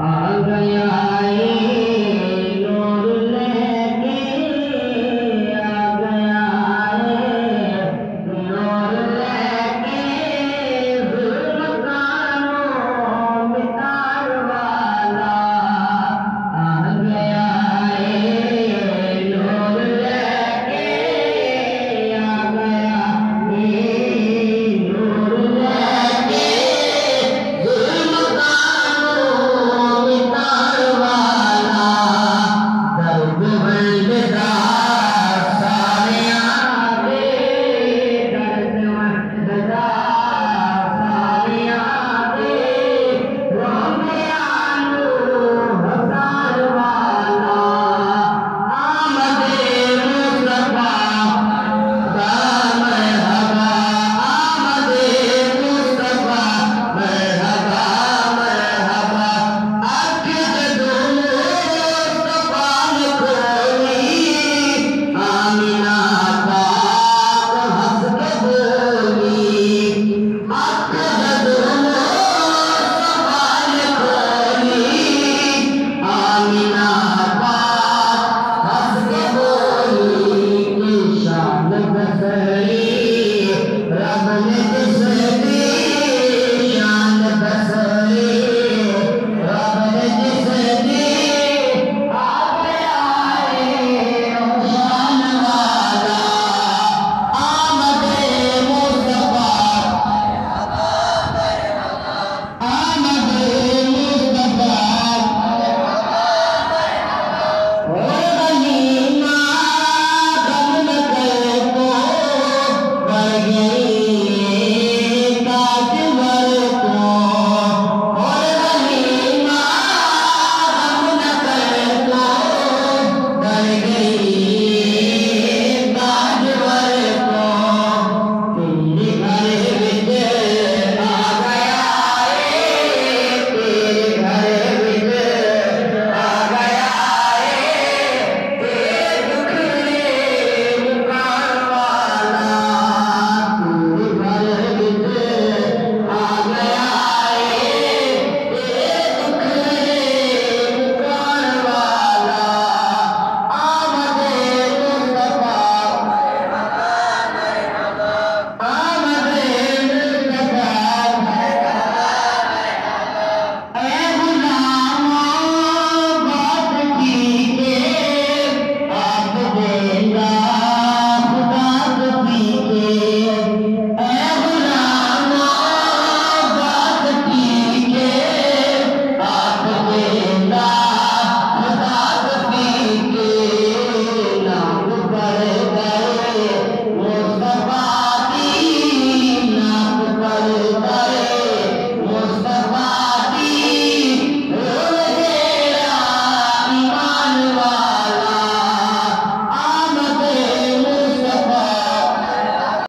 आ गया